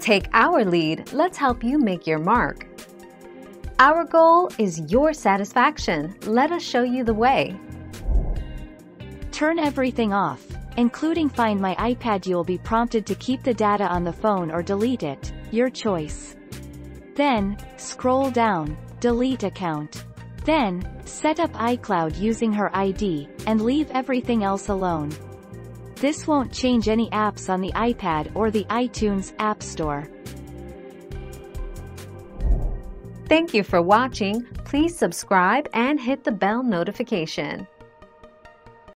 Take our lead, let's help you make your mark. Our goal is your satisfaction. Let us show you the way. Turn everything off, including Find My iPad. You'll be prompted to keep the data on the phone or delete it, your choice. Then, scroll down, delete account. Then, set up iCloud using her ID, and leave everything else alone. This won't change any apps on the iPad or the iTunes App Store. Thank you for watching. Please subscribe and hit the bell notification.